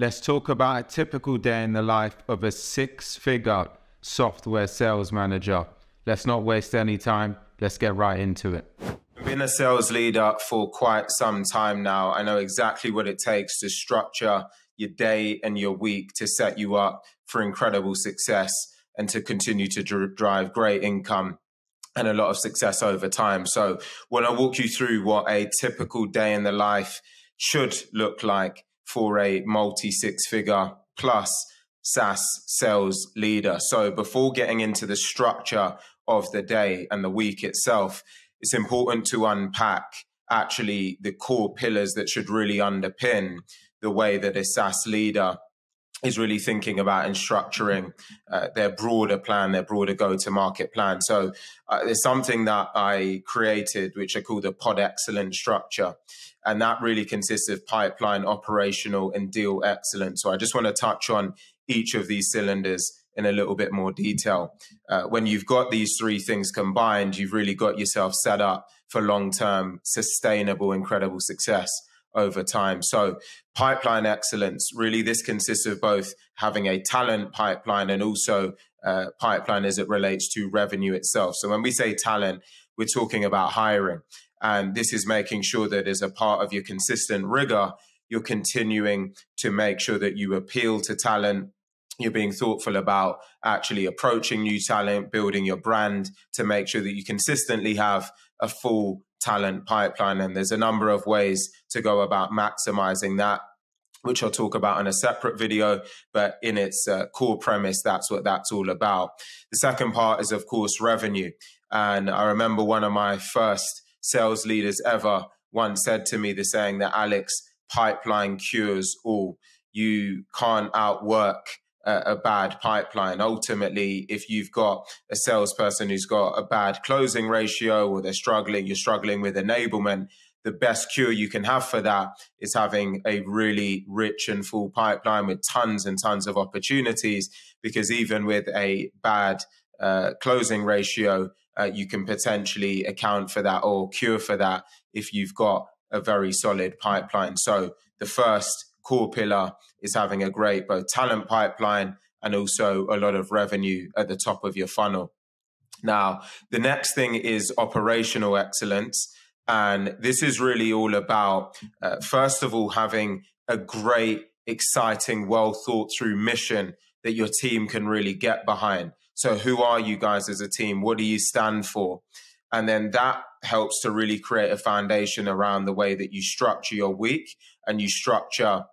let's talk about a typical day in the life of a six figure software sales manager. Let's not waste any time. Let's get right into it. I've been a sales leader for quite some time now. I know exactly what it takes to structure your day and your week to set you up for incredible success and to continue to dr- drive great income and a lot of success over time. So, when I walk you through what a typical day in the life should look like for a multi six figure plus SaaS sales leader. So, before getting into the structure of the day and the week itself, it's important to unpack actually the core pillars that should really underpin the way that a SaaS leader is really thinking about and structuring uh, their broader plan, their broader go to market plan. So uh, there's something that I created, which I call the pod excellence structure. And that really consists of pipeline, operational, and deal excellence. So I just want to touch on each of these cylinders in a little bit more detail. Uh, when you've got these three things combined, you've really got yourself set up for long term, sustainable, incredible success over time. So, pipeline excellence really, this consists of both having a talent pipeline and also uh, pipeline as it relates to revenue itself. So, when we say talent, we're talking about hiring. And this is making sure that as a part of your consistent rigor, you're continuing to make sure that you appeal to talent. You're being thoughtful about actually approaching new talent, building your brand to make sure that you consistently have a full talent pipeline. And there's a number of ways to go about maximizing that, which I'll talk about in a separate video. But in its uh, core premise, that's what that's all about. The second part is, of course, revenue. And I remember one of my first sales leaders ever once said to me the saying that Alex, pipeline cures all. You can't outwork a, bad pipeline. Ultimately, if you've got a salesperson who's got a bad closing ratio or they're struggling, you're struggling with enablement, the best cure you can have for that is having a really rich and full pipeline with tons and tons of opportunities. Because even with a bad uh, closing ratio, uh, you can potentially account for that or cure for that if you've got a very solid pipeline. So the first core pillar is having a great both talent pipeline and also a lot of revenue at the top of your funnel. Now, the next thing is operational excellence. And this is really all about, uh, first of all, having a great, exciting, well thought through mission that your team can really get behind. So, who are you guys as a team? What do you stand for? And then that helps to really create a foundation around the way that you structure your week and you structure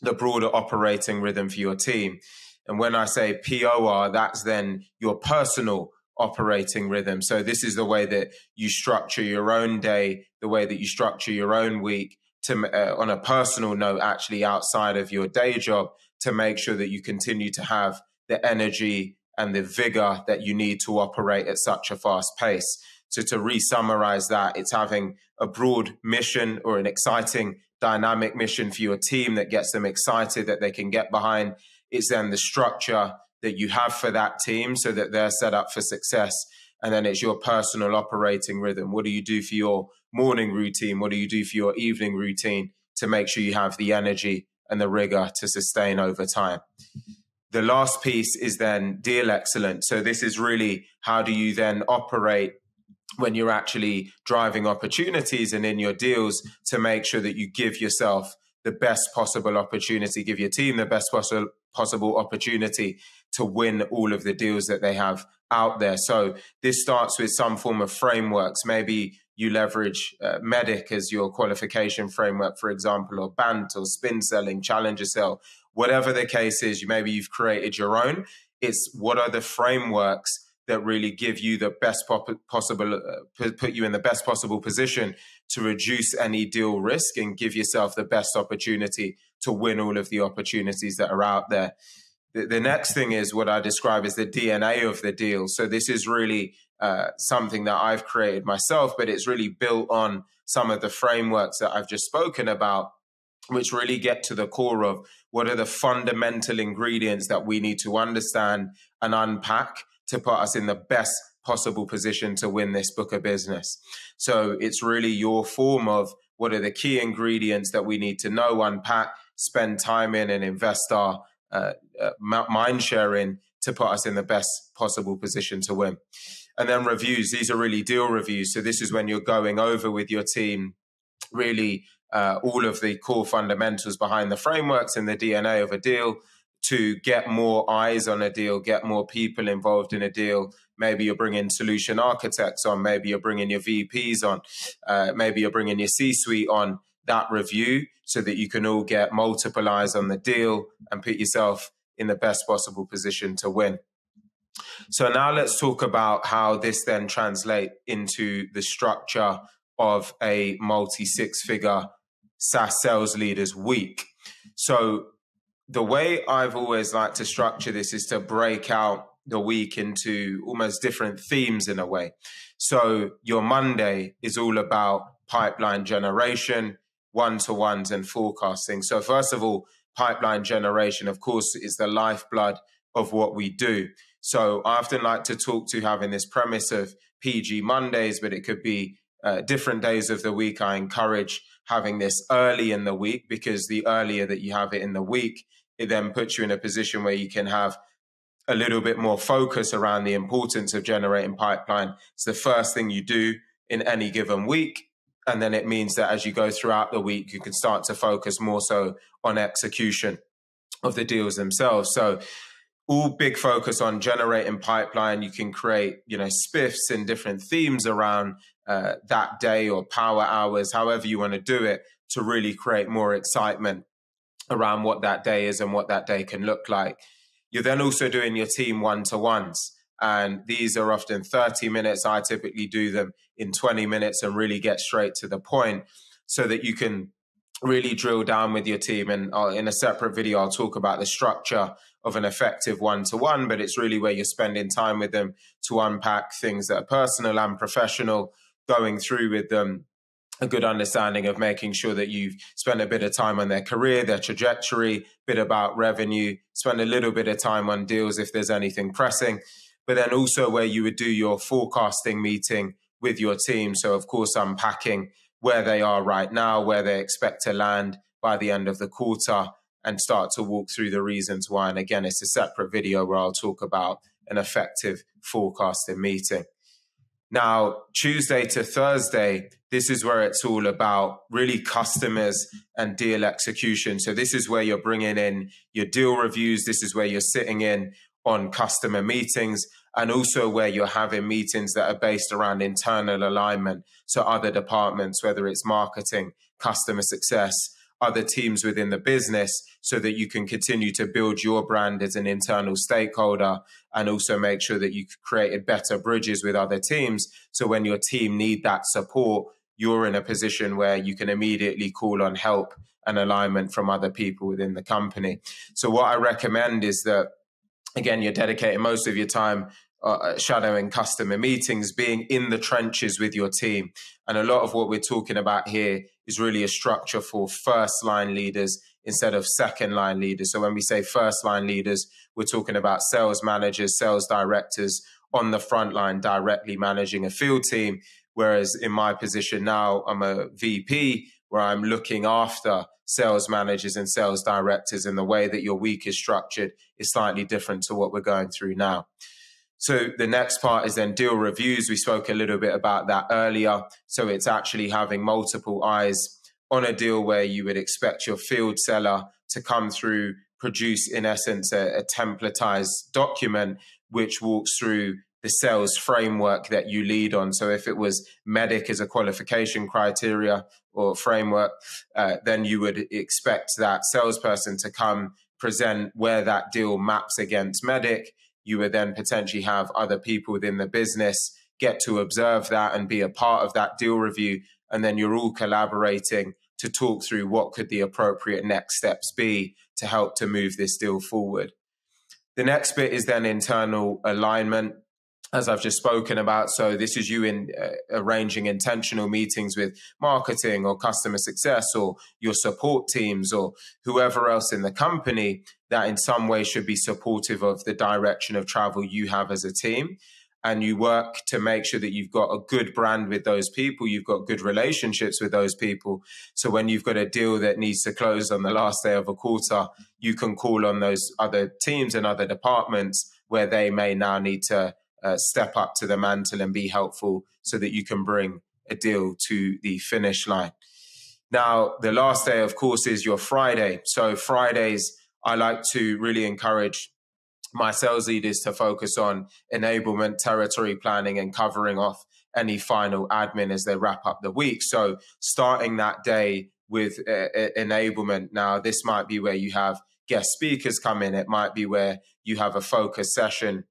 the broader operating rhythm for your team. And when I say POR, that's then your personal operating rhythm. So this is the way that you structure your own day, the way that you structure your own week to uh, on a personal note actually outside of your day job to make sure that you continue to have the energy and the vigor that you need to operate at such a fast pace. So to re-summarize that, it's having a broad mission or an exciting dynamic mission for your team that gets them excited that they can get behind. It's then the structure that you have for that team so that they're set up for success. And then it's your personal operating rhythm. What do you do for your morning routine? What do you do for your evening routine to make sure you have the energy and the rigor to sustain over time? The last piece is then deal excellence. So this is really how do you then operate when you're actually driving opportunities and in your deals to make sure that you give yourself the best possible opportunity, give your team the best possible possible opportunity to win all of the deals that they have out there. So this starts with some form of frameworks. Maybe you leverage uh, MEDDIC as your qualification framework, for example, or BANT or spin selling, challenger sell, whatever the case is. You maybe you've created your own. It's what are the frameworks that really give you the best possible, uh, put you in the best possible position to reduce any deal risk and give yourself the best opportunity to win all of the opportunities that are out there. The, the next thing is what I describe as the DNA of the deal. So this is really uh, something that I've created myself, but it's really built on some of the frameworks that I've just spoken about, which really get to the core of what are the fundamental ingredients that we need to understand and unpack to put us in the best possible position to win this book of business. So it's really your form of what are the key ingredients that we need to know, unpack spend time in and invest our uh, uh, mind sharing to put us in the best possible position to win. And then reviews, these are really deal reviews. So this is when you're going over with your team really uh, all of the core fundamentals behind the frameworks and the DNA of a deal to get more eyes on a deal, get more people involved in a deal. Maybe you're bringing solution architects on, maybe you're bringing your VPs on, uh, maybe you're bringing your C suite on that review so that you can all get multiple eyes on the deal and put yourself in the best possible position to win. So now let's talk about how this then translate into the structure of a multi six figure SaaS sales leaders week. So the way I've always liked to structure this is to break out the week into almost different themes in a way. So your Monday is all about pipeline generation, one to ones, and forecasting. So, first of all, pipeline generation, of course, is the lifeblood of what we do. So, I often like to talk to having this premise of PG Mondays, but it could be uh, different days of the week. I encourage having this early in the week because the earlier that you have it in the week, it then puts you in a position where you can have a little bit more focus around the importance of generating pipeline. It's the first thing you do in any given week. And then it means that as you go throughout the week, you can start to focus more so on execution of the deals themselves. So all big focus on generating pipeline. You can create, you know, spiffs and different themes around uh, that day or power hours, however you want to do it, to really create more excitement around what that day is and what that day can look like. You're then also doing your team one to ones. And these are often 30 minutes. I typically do them in 20 minutes and really get straight to the point so that you can really drill down with your team. And I'll, in a separate video, I'll talk about the structure of an effective one to one, but it's really where you're spending time with them to unpack things that are personal and professional, going through with them a good understanding of making sure that you've spent a bit of time on their career, their trajectory, bit about revenue, spend a little bit of time on deals if there's anything pressing, but then also where you would do your forecasting meeting with your team. So, of course, unpacking where they are right now, where they expect to land by the end of the quarter, and start to walk through the reasons why. And again, it's a separate video where I'll talk about an effective forecasting meeting. Now, Tuesday to Thursday, this is where it's all about really customers and deal execution. So, this is where you're bringing in your deal reviews. This is where you're sitting in on customer meetings and also where you're having meetings that are based around internal alignment. So, other departments, whether it's marketing, customer success, other teams within the business so that you can continue to build your brand as an internal stakeholder and also make sure that you've created better bridges with other teams. So when your team need that support, you're in a position where you can immediately call on help and alignment from other people within the company. So what I recommend is that again, you're dedicating most of your time uh, shadowing customer meetings, being in the trenches with your team. And a lot of what we're talking about here is really a structure for first line leaders instead of second line leaders. So when we say first line leaders, we're talking about sales managers, sales directors on the front line directly managing a field team. Whereas in my position now, I'm a VP where I'm looking after sales managers and sales directors, and the way that your week is structured is slightly different to what we're going through now. So the next part is then deal reviews. We spoke a little bit about that earlier. So it's actually having multiple eyes on a deal where you would expect your field seller to come through, produce in essence a, a templatized document which walks through the sales framework that you lead on. So if it was MEDDIC as a qualification criteria or framework, uh, then you would expect that salesperson to come present where that deal maps against MEDDIC. you would then potentially have other people within the business get to observe that and be a part of that deal review. And then you're all collaborating to talk through what could the appropriate next steps be to help to move this deal forward. The next bit is then internal alignment as I've just spoken about. So this is you in uh, arranging intentional meetings with marketing or customer success or your support teams or whoever else in the company that in some way should be supportive of the direction of travel you have as a team. and you work to make sure that you've got a good brand with those people, you've got good relationships with those people. So when you've got a deal that needs to close on the last day of a quarter, you can call on those other teams and other departments where they may now need to uh, step up to the mantle and be helpful so that you can bring a deal to the finish line. Now, the last day, of course, is your Friday. So Fridays, I like to really encourage my sales leaders to focus on enablement, territory planning, and covering off any final admin as they wrap up the week. So, starting that day with uh, enablement. Now, this might be where you have guest speakers come in, it might be where you have a focus session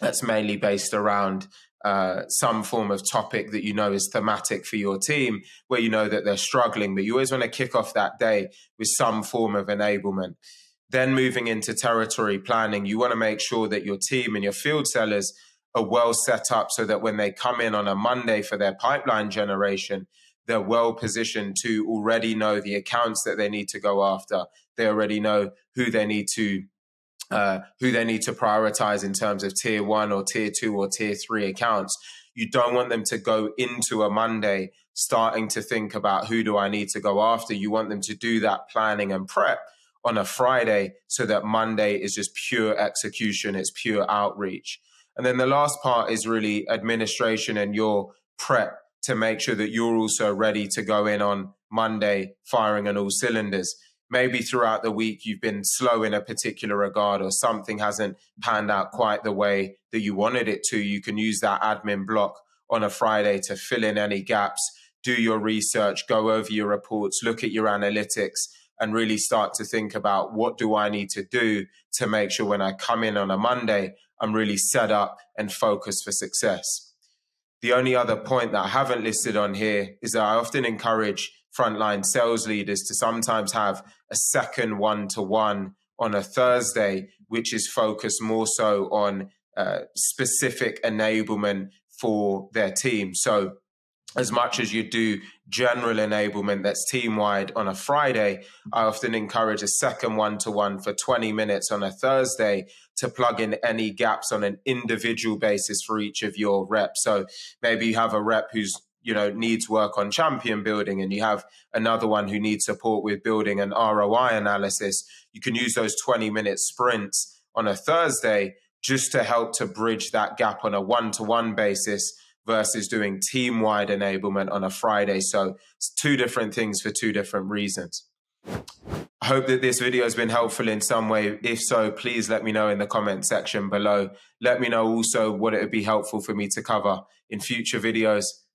that's mainly based around uh, some form of topic that you know is thematic for your team, where you know that they're struggling, but you always want to kick off that day with some form of enablement. Then moving into territory planning, you want to make sure that your team and your field sellers are well set up so that when they come in on a Monday for their pipeline generation, they're well positioned to already know the accounts that they need to go after. They already know who they need to uh, who they need to prioritize in terms of tier one or tier two or tier three accounts. You don't want them to go into a Monday starting to think about who do I need to go after. You want them to do that planning and prep on a Friday so that Monday is just pure execution, it's pure outreach. And then the last part is really administration and your prep to make sure that you're also ready to go in on Monday firing on all cylinders. Maybe throughout the week you've been slow in a particular regard or something hasn't panned out quite the way that you wanted it to. You can use that admin block on a Friday to fill in any gaps, do your research, go over your reports, look at your analytics, and really start to think about what do I need to do to make sure when I come in on a Monday, I'm really set up and focused for success. The only other point that I haven't listed on here is that I often encourage frontline sales leaders to sometimes have a second one to one on a Thursday, which is focused more so on uh, specific enablement for their team. So as much as you do general enablement that's team wide on a Friday, I often encourage a second one to one for 20 minutes on a Thursday to plug in any gaps on an individual basis for each of your reps. So maybe you have a rep who's you know needs work on champion building and you have another one who needs support with building an ROI analysis you can use those 20 minute sprints on a Thursday just to help to bridge that gap on a one-to-one basis versus doing team wide enablement on a Friday. So it's two different things for two different reasons. I hope that this video has been helpful in some way. If so, please let me know in the comment section below. Let me know also what it would be helpful for me to cover in future videos,